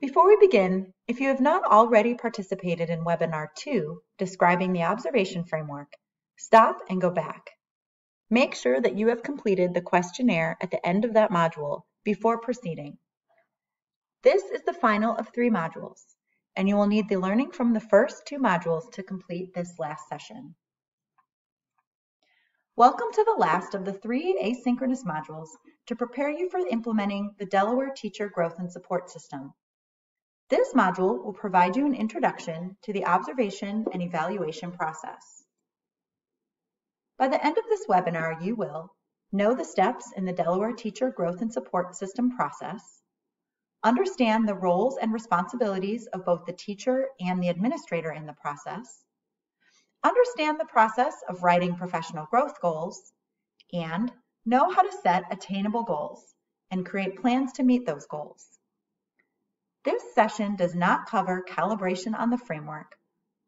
Before we begin, if you have not already participated in webinar two, describing the observation framework, stop and go back. Make sure that you have completed the questionnaire at the end of that module before proceeding. This is the final of three modules, and you will need the learning from the first two modules to complete this last session. Welcome to the last of the three asynchronous modules to prepare you for implementing the Delaware Teacher Growth and Support System. This module will provide you an introduction to the observation and evaluation process. By the end of this webinar, you will know the steps in the Delaware Teacher Growth and Support System process, understand the roles and responsibilities of both the teacher and the administrator in the process, understand the process of writing professional growth goals, and know how to set attainable goals and create plans to meet those goals. This session does not cover calibration on the framework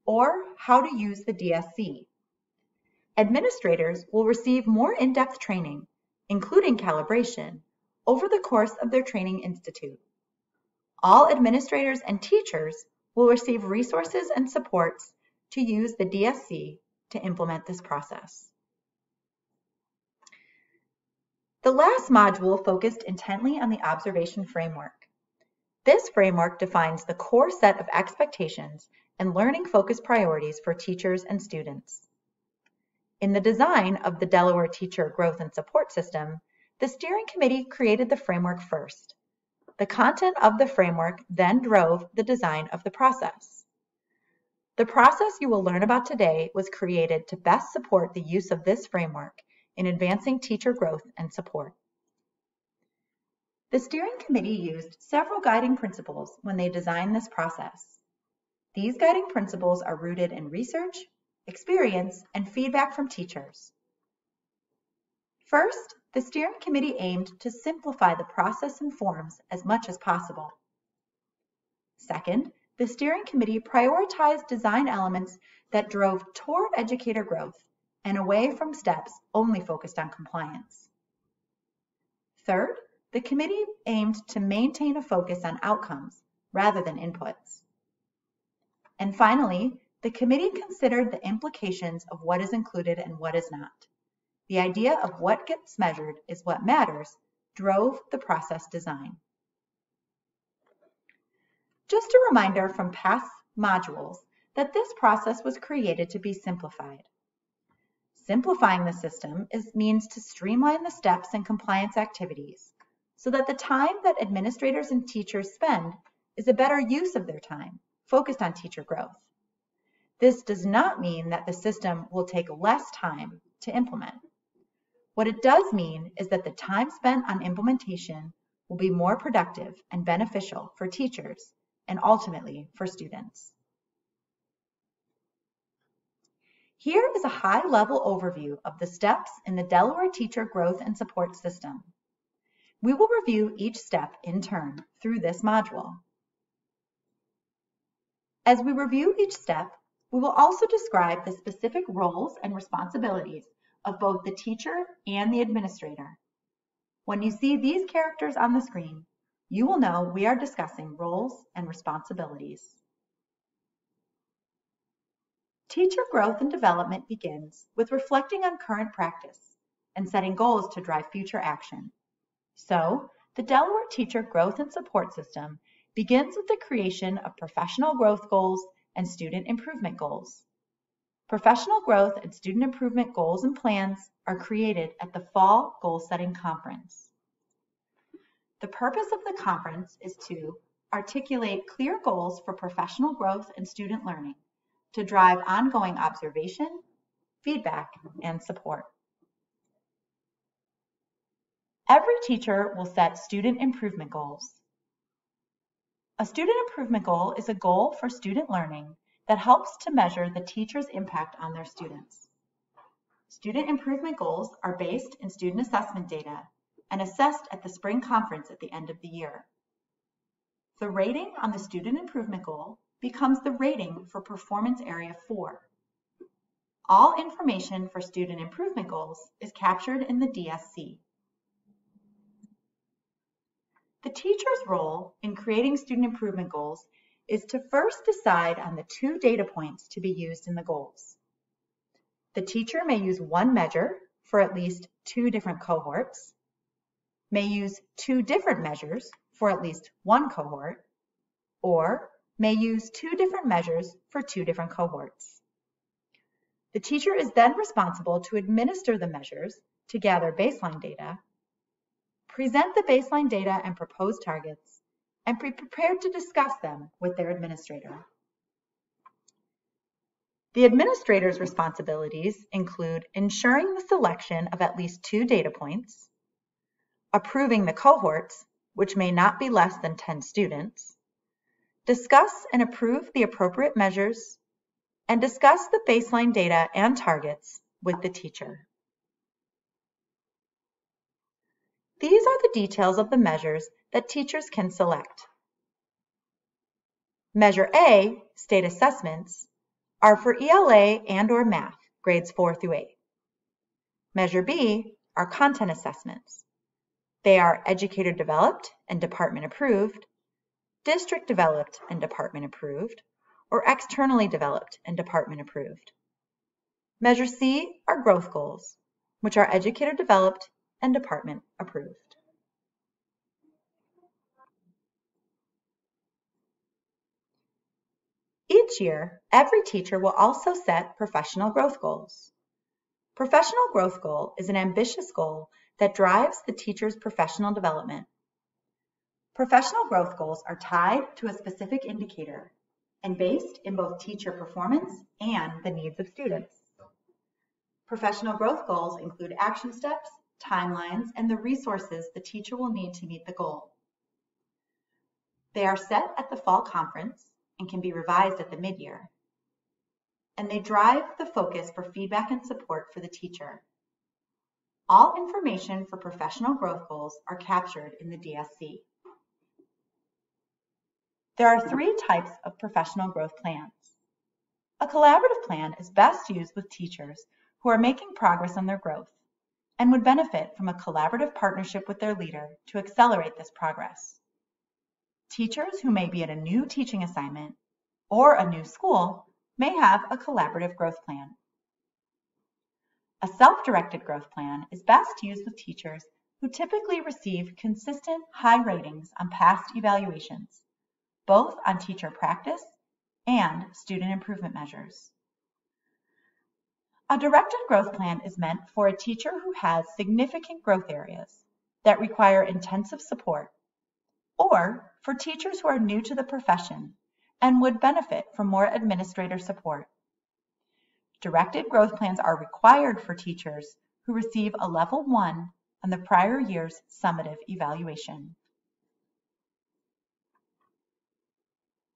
or how to use the DSC. Administrators will receive more in-depth training, including calibration, over the course of their training institute. All administrators and teachers will receive resources and supports to use the DSC to implement this process. The last module focused intently on the observation framework. This framework defines the core set of expectations and learning focused priorities for teachers and students. In the design of the Delaware Teacher Growth and Support System, the steering committee created the framework first. The content of the framework then drove the design of the process. The process you will learn about today was created to best support the use of this framework in advancing teacher growth and support. The steering committee used several guiding principles when they designed this process. These guiding principles are rooted in research, experience, and feedback from teachers. First, the steering committee aimed to simplify the process and forms as much as possible. Second, the steering committee prioritized design elements that drove toward educator growth and away from steps only focused on compliance. Third, the committee aimed to maintain a focus on outcomes rather than inputs. And finally, the committee considered the implications of what is included and what is not. The idea of what gets measured is what matters drove the process design. Just a reminder from past modules that this process was created to be simplified. Simplifying the system is, means to streamline the steps and compliance activities so that the time that administrators and teachers spend is a better use of their time, focused on teacher growth. This does not mean that the system will take less time to implement. What it does mean is that the time spent on implementation will be more productive and beneficial for teachers and ultimately for students. Here is a high-level overview of the steps in the Delaware Teacher Growth and Support System. We will review each step in turn through this module. As we review each step, we will also describe the specific roles and responsibilities of both the teacher and the administrator. When you see these characters on the screen, you will know we are discussing roles and responsibilities. Teacher growth and development begins with reflecting on current practice and setting goals to drive future action. So, the Delaware Teacher Growth and Support System begins with the creation of professional growth goals and student improvement goals. Professional growth and student improvement goals and plans are created at the Fall Goal Setting Conference. The purpose of the conference is to articulate clear goals for professional growth and student learning to drive ongoing observation, feedback, and support. Every teacher will set student improvement goals. A student improvement goal is a goal for student learning that helps to measure the teacher's impact on their students. Student improvement goals are based in student assessment data and assessed at the spring conference at the end of the year. The rating on the student improvement goal becomes the rating for performance area 4. All information for student improvement goals is captured in the DSC. The teacher's role in creating student improvement goals is to first decide on the two data points to be used in the goals. The teacher may use one measure for at least two different cohorts, may use two different measures for at least one cohort, or may use two different measures for two different cohorts. The teacher is then responsible to administer the measures to gather baseline data, present the baseline data and proposed targets, and be prepared to discuss them with their administrator. The administrator's responsibilities include ensuring the selection of at least two data points, approving the cohorts, which may not be less than 10 students, discuss and approve the appropriate measures, and discuss the baseline data and targets with the teacher. These are the details of the measures that teachers can select. Measure A, state assessments, are for ELA and or math, grades 4 through 8. Measure B are content assessments. They are educator developed and department approved, district developed and department approved, or externally developed and department approved. Measure C are growth goals, which are educator developed and department approved. Each year, every teacher will also set professional growth goals. Professional growth goal is an ambitious goal that drives the teacher's professional development. Professional growth goals are tied to a specific indicator and based in both teacher performance and the needs of students. Professional growth goals include action steps, timelines, and the resources the teacher will need to meet the goal. They are set at the fall conference and can be revised at the midyear. And they drive the focus for feedback and support for the teacher. All information for professional growth goals are captured in the DSC. There are three types of professional growth plans. A collaborative plan is best used with teachers who are making progress on their growth and would benefit from a collaborative partnership with their leader to accelerate this progress. Teachers who may be at a new teaching assignment or a new school may have a collaborative growth plan. A self-directed growth plan is best used with teachers who typically receive consistent high ratings on past evaluations, both on teacher practice and student improvement measures. A directed growth plan is meant for a teacher who has significant growth areas that require intensive support or for teachers who are new to the profession and would benefit from more administrator support. Directed growth plans are required for teachers who receive a level one on the prior year's summative evaluation.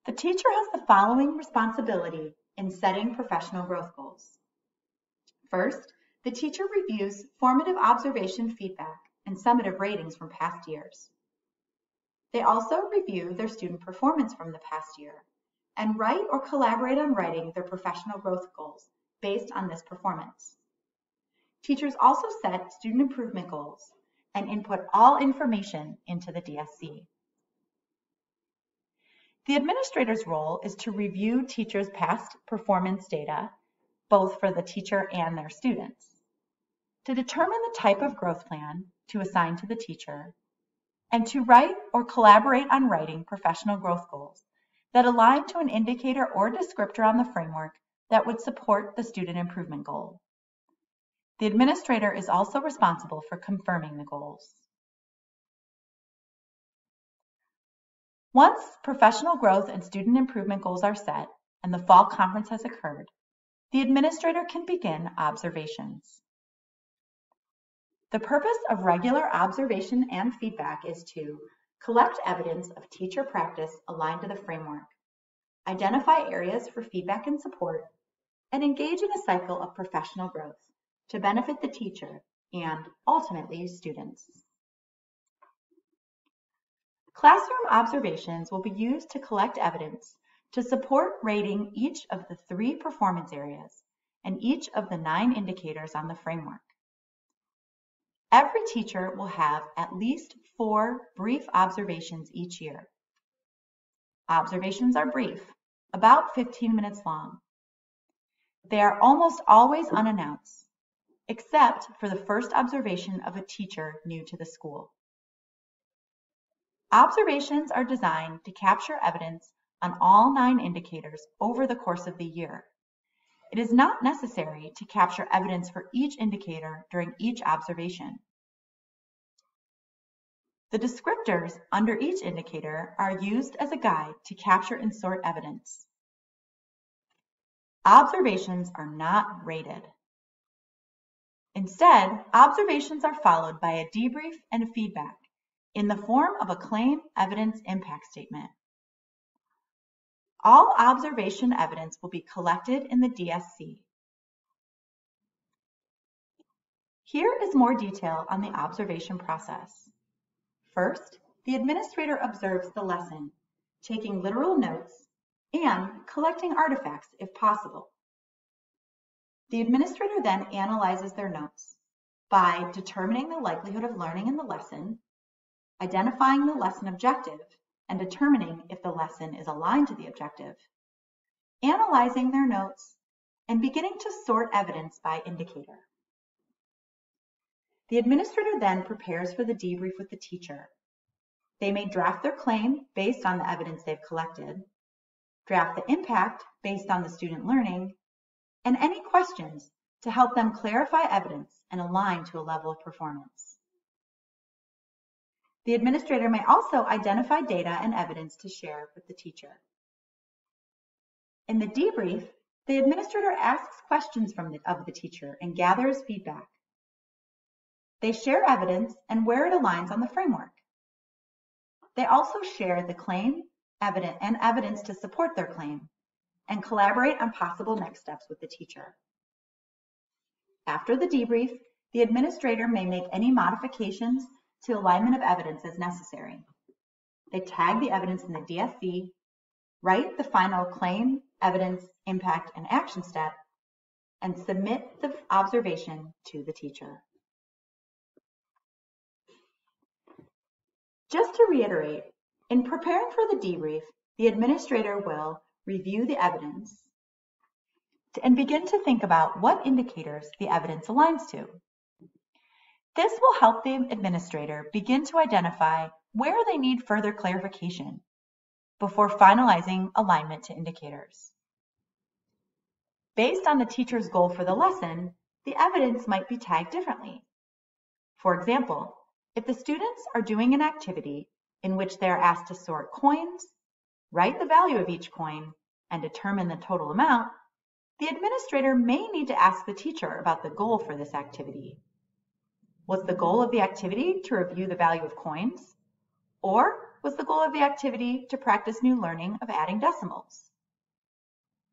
The teacher has the following responsibility in setting professional growth goals. First, the teacher reviews formative observation feedback and summative ratings from past years. They also review their student performance from the past year and write or collaborate on writing their professional growth goals based on this performance. Teachers also set student improvement goals and input all information into the DSC. The administrator's role is to review teachers' past performance data, both for the teacher and their students, to determine the type of growth plan to assign to the teacher, and to write or collaborate on writing professional growth goals that align to an indicator or descriptor on the framework that would support the student improvement goal. The administrator is also responsible for confirming the goals. Once professional growth and student improvement goals are set and the fall conference has occurred, the administrator can begin observations. The purpose of regular observation and feedback is to collect evidence of teacher practice aligned to the framework, identify areas for feedback and support, and engage in a cycle of professional growth to benefit the teacher and ultimately students. Classroom observations will be used to collect evidence to support rating each of the three performance areas and each of the nine indicators on the framework. Every teacher will have at least four brief observations each year. Observations are brief, about 15 minutes long. They are almost always unannounced, except for the first observation of a teacher new to the school. Observations are designed to capture evidence on all nine indicators over the course of the year. It is not necessary to capture evidence for each indicator during each observation. The descriptors under each indicator are used as a guide to capture and sort evidence. Observations are not rated. Instead, observations are followed by a debrief and a feedback in the form of a claim evidence impact statement. All observation evidence will be collected in the DSC. Here is more detail on the observation process. First, the administrator observes the lesson, taking literal notes and collecting artifacts if possible. The administrator then analyzes their notes by determining the likelihood of learning in the lesson, identifying the lesson objective, and determining if the lesson is aligned to the objective, analyzing their notes, and beginning to sort evidence by indicator. The administrator then prepares for the debrief with the teacher. They may draft their claim based on the evidence they've collected, draft the impact based on the student learning, and any questions to help them clarify evidence and align to a level of performance. The administrator may also identify data and evidence to share with the teacher. In the debrief, the administrator asks questions from the, of the teacher and gathers feedback. They share evidence and where it aligns on the framework. They also share the claim evidence, and evidence to support their claim and collaborate on possible next steps with the teacher. After the debrief, the administrator may make any modifications to alignment of evidence as necessary. They tag the evidence in the DSC, write the final claim, evidence, impact, and action step, and submit the observation to the teacher. Just to reiterate, in preparing for the debrief, the administrator will review the evidence and begin to think about what indicators the evidence aligns to. This will help the administrator begin to identify where they need further clarification before finalizing alignment to indicators. Based on the teacher's goal for the lesson, the evidence might be tagged differently. For example, if the students are doing an activity in which they are asked to sort coins, write the value of each coin, and determine the total amount, the administrator may need to ask the teacher about the goal for this activity. Was the goal of the activity to review the value of coins? Or was the goal of the activity to practice new learning of adding decimals?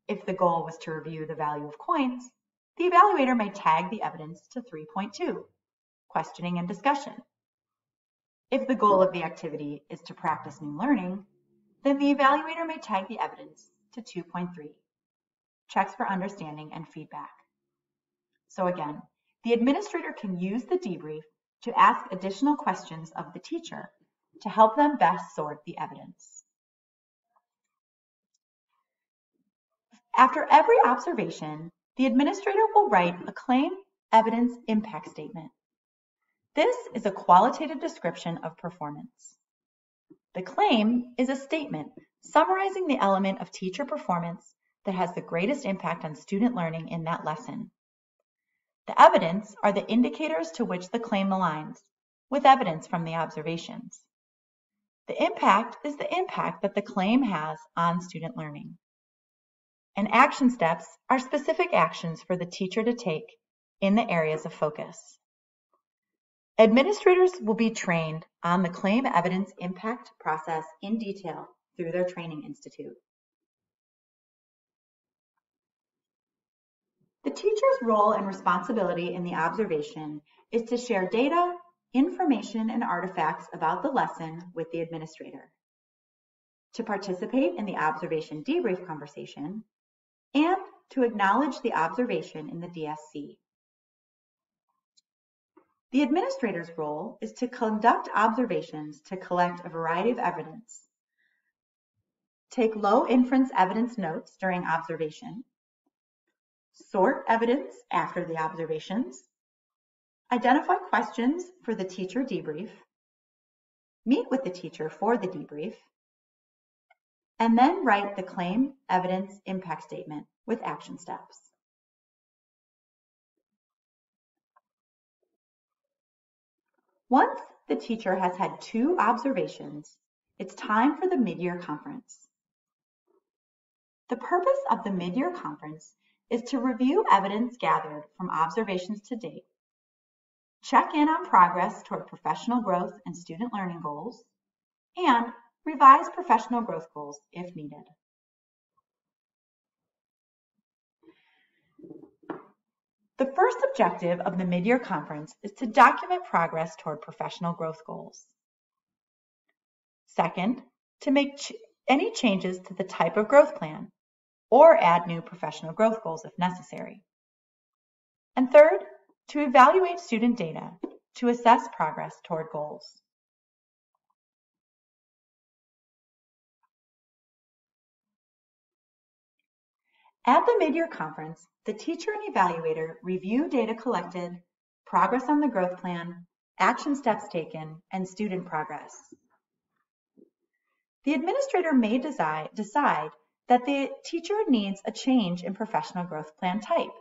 If the goal was to review the value of coins, the evaluator may tag the evidence to 3.2, questioning and discussion. If the goal of the activity is to practice new learning, then the evaluator may tag the evidence to 2.3, checks for understanding and feedback. So again, the administrator can use the debrief to ask additional questions of the teacher to help them best sort the evidence. After every observation, the administrator will write a claim evidence impact statement this is a qualitative description of performance. The claim is a statement summarizing the element of teacher performance that has the greatest impact on student learning in that lesson. The evidence are the indicators to which the claim aligns, with evidence from the observations. The impact is the impact that the claim has on student learning. And action steps are specific actions for the teacher to take in the areas of focus. Administrators will be trained on the claim evidence impact process in detail through their training institute. The teacher's role and responsibility in the observation is to share data, information, and artifacts about the lesson with the administrator, to participate in the observation debrief conversation, and to acknowledge the observation in the DSC. The administrator's role is to conduct observations to collect a variety of evidence, take low inference evidence notes during observation, sort evidence after the observations, identify questions for the teacher debrief, meet with the teacher for the debrief, and then write the claim evidence impact statement with action steps. Once the teacher has had two observations, it's time for the mid-year conference. The purpose of the mid-year conference is to review evidence gathered from observations to date, check in on progress toward professional growth and student learning goals, and revise professional growth goals if needed. The first objective of the mid-year conference is to document progress toward professional growth goals. Second, to make ch any changes to the type of growth plan or add new professional growth goals if necessary. And third, to evaluate student data to assess progress toward goals. At the mid-year conference, the teacher and evaluator review data collected, progress on the growth plan, action steps taken, and student progress. The administrator may decide, that the teacher needs a change in professional growth plan type,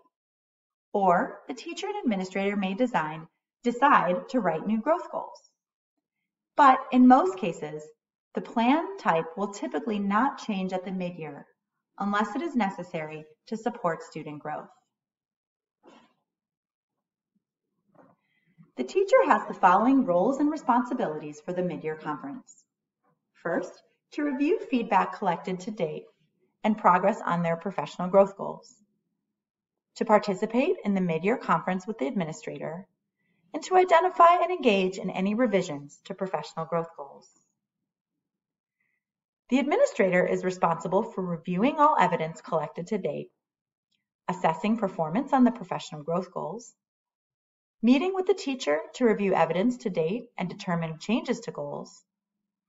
or the teacher and administrator may design, decide to write new growth goals. But in most cases, the plan type will typically not change at the mid-year unless it is necessary to support student growth. The teacher has the following roles and responsibilities for the mid-year conference. First, to review feedback collected to date and progress on their professional growth goals, to participate in the mid-year conference with the administrator, and to identify and engage in any revisions to professional growth goals. The administrator is responsible for reviewing all evidence collected to date, assessing performance on the professional growth goals, meeting with the teacher to review evidence to date and determine changes to goals,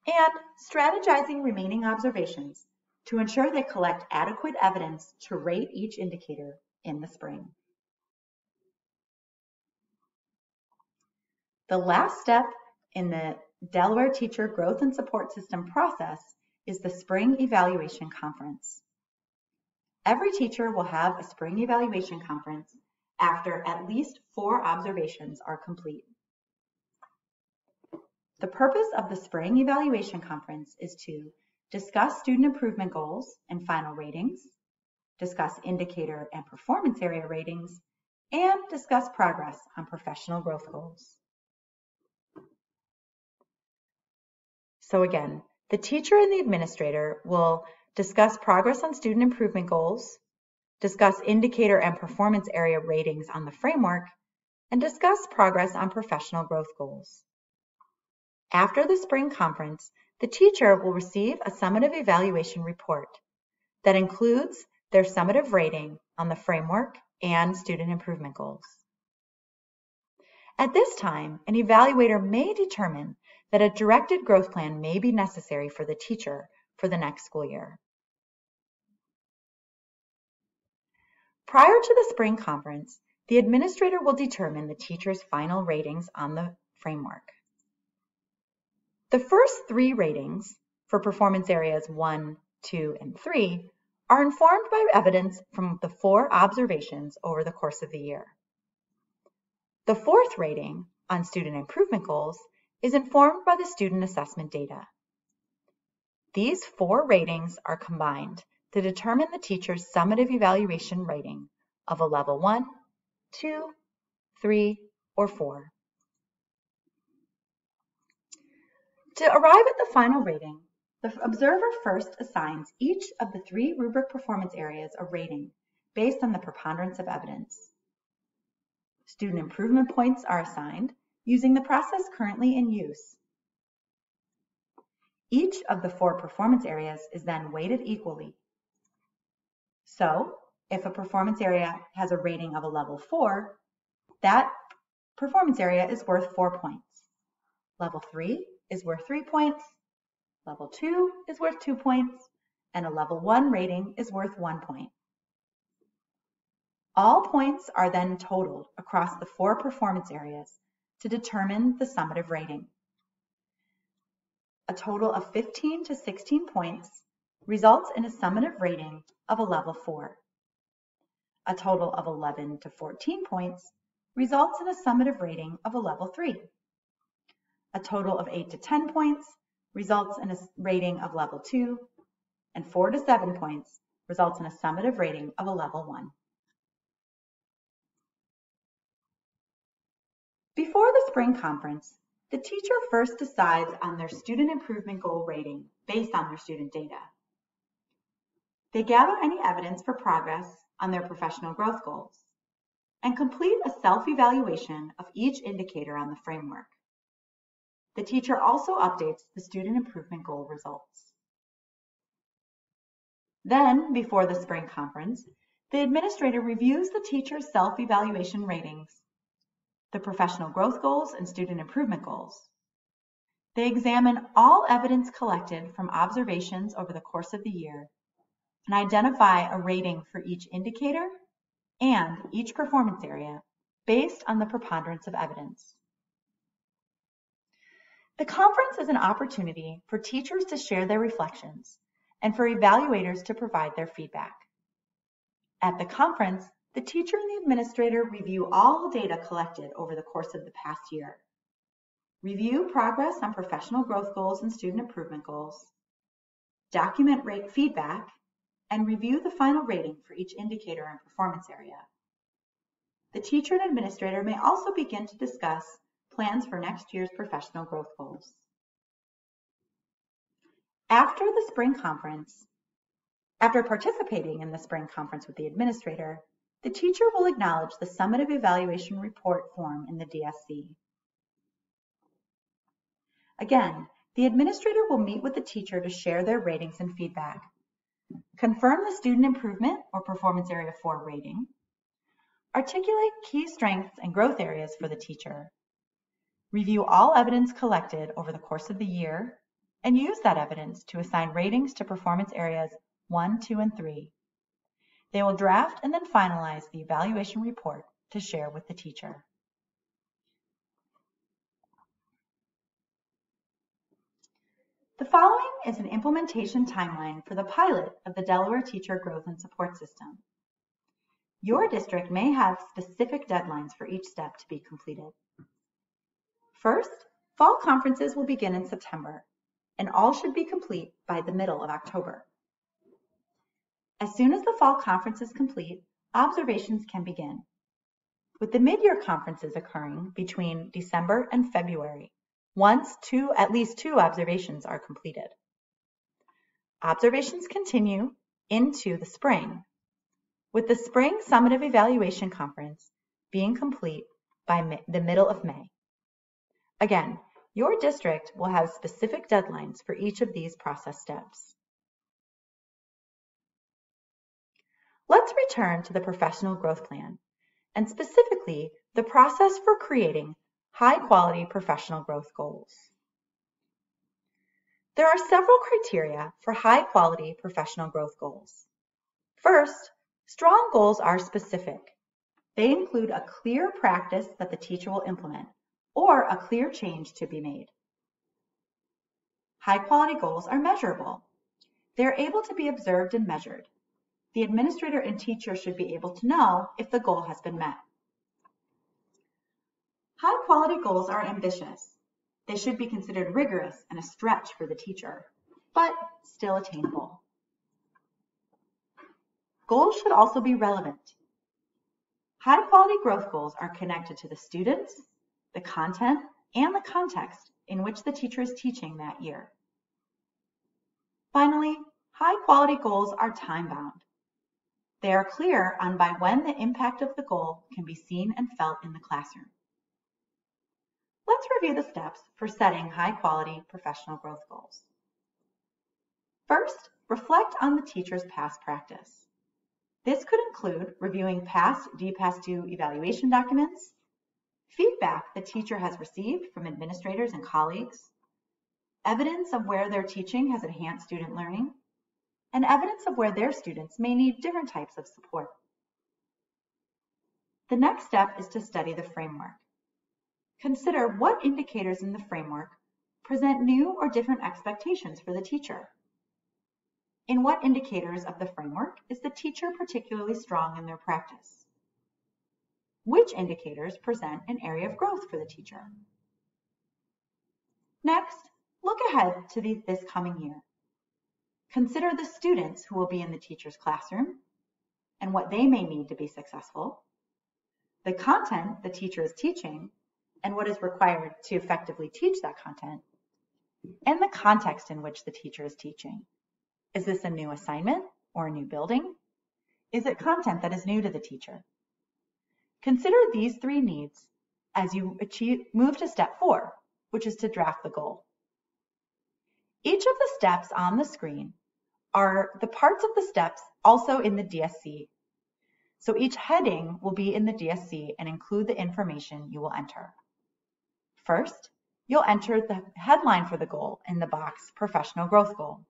and strategizing remaining observations to ensure they collect adequate evidence to rate each indicator in the spring. The last step in the Delaware Teacher Growth and Support System process is the Spring Evaluation Conference. Every teacher will have a Spring Evaluation Conference after at least four observations are complete. The purpose of the Spring Evaluation Conference is to discuss student improvement goals and final ratings, discuss indicator and performance area ratings, and discuss progress on professional growth goals. So again, the teacher and the administrator will discuss progress on student improvement goals, discuss indicator and performance area ratings on the framework, and discuss progress on professional growth goals. After the spring conference, the teacher will receive a summative evaluation report that includes their summative rating on the framework and student improvement goals. At this time, an evaluator may determine that a directed growth plan may be necessary for the teacher for the next school year. Prior to the spring conference, the administrator will determine the teacher's final ratings on the framework. The first three ratings for performance areas 1, 2, and 3 are informed by evidence from the four observations over the course of the year. The fourth rating on student improvement goals is informed by the student assessment data. These four ratings are combined to determine the teacher's summative evaluation rating of a level 1, 2, 3, or 4. To arrive at the final rating, the observer first assigns each of the three rubric performance areas a rating based on the preponderance of evidence. Student improvement points are assigned using the process currently in use. Each of the four performance areas is then weighted equally. So if a performance area has a rating of a level 4, that performance area is worth 4 points. Level 3 is worth 3 points. Level 2 is worth 2 points. And a level 1 rating is worth 1 point. All points are then totaled across the four performance areas to determine the summative rating. A total of 15 to 16 points results in a summative rating of a level 4. A total of 11 to 14 points results in a summative rating of a level 3. A total of 8 to 10 points results in a rating of level 2, and 4 to 7 points results in a summative rating of a level 1. Before the spring conference, the teacher first decides on their student improvement goal rating based on their student data. They gather any evidence for progress on their professional growth goals and complete a self-evaluation of each indicator on the framework. The teacher also updates the student improvement goal results. Then, before the spring conference, the administrator reviews the teacher's self-evaluation ratings the professional growth goals and student improvement goals. They examine all evidence collected from observations over the course of the year and identify a rating for each indicator and each performance area based on the preponderance of evidence. The conference is an opportunity for teachers to share their reflections and for evaluators to provide their feedback. At the conference, the teacher and the administrator review all data collected over the course of the past year. Review progress on professional growth goals and student improvement goals. Document rate feedback and review the final rating for each indicator and performance area. The teacher and administrator may also begin to discuss plans for next year's professional growth goals. After the spring conference, after participating in the spring conference with the administrator, the teacher will acknowledge the summative evaluation report form in the DSC. Again, the administrator will meet with the teacher to share their ratings and feedback. Confirm the student improvement or performance area 4 rating. Articulate key strengths and growth areas for the teacher. Review all evidence collected over the course of the year and use that evidence to assign ratings to performance areas 1, 2, and 3 they will draft and then finalize the evaluation report to share with the teacher. The following is an implementation timeline for the pilot of the Delaware Teacher Growth and Support System. Your district may have specific deadlines for each step to be completed. First, fall conferences will begin in September, and all should be complete by the middle of October. As soon as the fall conference is complete, observations can begin, with the mid-year conferences occurring between December and February, once two, at least two observations are completed. Observations continue into the spring, with the Spring Summative Evaluation Conference being complete by the middle of May. Again, your district will have specific deadlines for each of these process steps. Let's return to the professional growth plan, and specifically the process for creating high-quality professional growth goals. There are several criteria for high-quality professional growth goals. First, strong goals are specific. They include a clear practice that the teacher will implement or a clear change to be made. High-quality goals are measurable. They are able to be observed and measured the administrator and teacher should be able to know if the goal has been met. High quality goals are ambitious. They should be considered rigorous and a stretch for the teacher, but still attainable. Goals should also be relevant. High quality growth goals are connected to the students, the content, and the context in which the teacher is teaching that year. Finally, high quality goals are time bound. They are clear on by when the impact of the goal can be seen and felt in the classroom. Let's review the steps for setting high-quality professional growth goals. First, reflect on the teacher's past practice. This could include reviewing past DPAS2 evaluation documents, feedback the teacher has received from administrators and colleagues, evidence of where their teaching has enhanced student learning, and evidence of where their students may need different types of support. The next step is to study the framework. Consider what indicators in the framework present new or different expectations for the teacher. In what indicators of the framework is the teacher particularly strong in their practice? Which indicators present an area of growth for the teacher? Next, look ahead to the, this coming year. Consider the students who will be in the teacher's classroom and what they may need to be successful, the content the teacher is teaching and what is required to effectively teach that content, and the context in which the teacher is teaching. Is this a new assignment or a new building? Is it content that is new to the teacher? Consider these three needs as you achieve, move to step four, which is to draft the goal. Each of the steps on the screen are the parts of the steps also in the DSC. So each heading will be in the DSC and include the information you will enter. First, you'll enter the headline for the goal in the box Professional Growth Goal.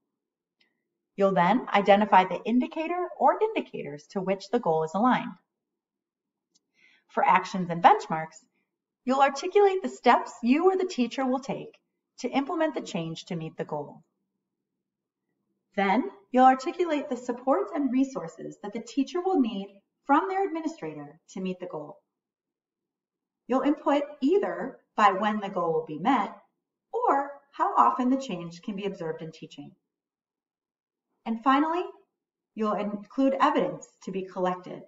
You'll then identify the indicator or indicators to which the goal is aligned. For actions and benchmarks, you'll articulate the steps you or the teacher will take to implement the change to meet the goal. Then, you'll articulate the supports and resources that the teacher will need from their administrator to meet the goal. You'll input either by when the goal will be met or how often the change can be observed in teaching. And finally, you'll include evidence to be collected,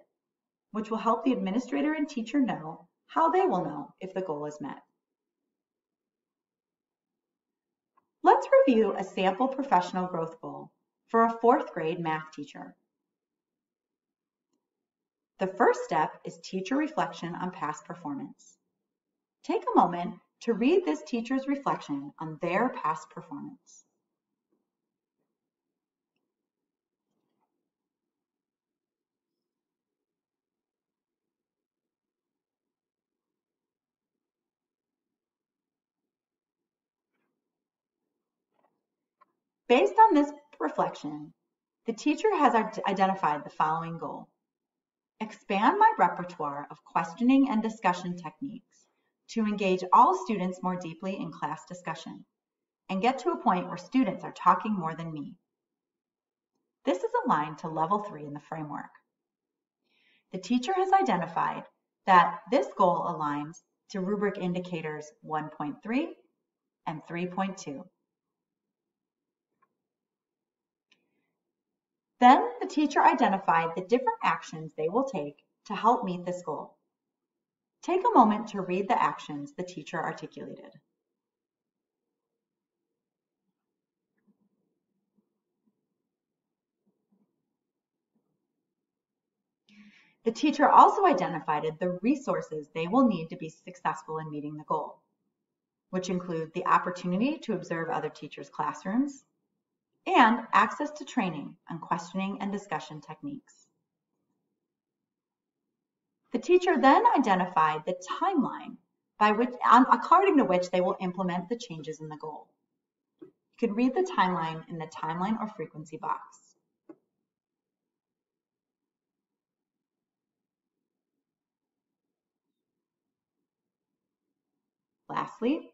which will help the administrator and teacher know how they will know if the goal is met. Let's review a sample professional growth goal for a fourth grade math teacher. The first step is teacher reflection on past performance. Take a moment to read this teacher's reflection on their past performance. Based on this reflection, the teacher has identified the following goal. Expand my repertoire of questioning and discussion techniques to engage all students more deeply in class discussion and get to a point where students are talking more than me. This is aligned to level three in the framework. The teacher has identified that this goal aligns to rubric indicators 1.3 and 3.2. Then the teacher identified the different actions they will take to help meet this goal. Take a moment to read the actions the teacher articulated. The teacher also identified the resources they will need to be successful in meeting the goal, which include the opportunity to observe other teachers' classrooms, and access to training on questioning and discussion techniques. The teacher then identified the timeline by which, um, according to which they will implement the changes in the goal. You can read the timeline in the timeline or frequency box. Lastly,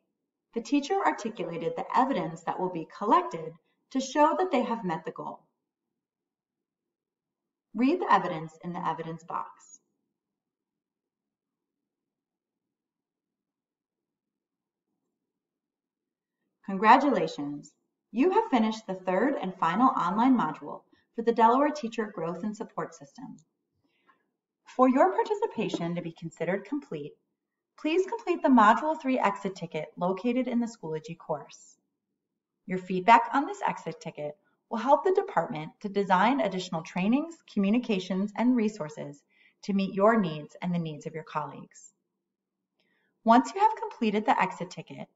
the teacher articulated the evidence that will be collected to show that they have met the goal. Read the evidence in the evidence box. Congratulations! You have finished the third and final online module for the Delaware Teacher Growth and Support System. For your participation to be considered complete, please complete the Module 3 exit ticket located in the Schoology course. Your feedback on this exit ticket will help the department to design additional trainings, communications, and resources to meet your needs and the needs of your colleagues. Once you have completed the exit ticket,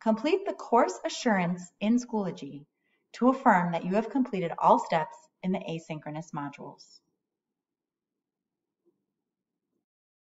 complete the course assurance in Schoology to affirm that you have completed all steps in the asynchronous modules.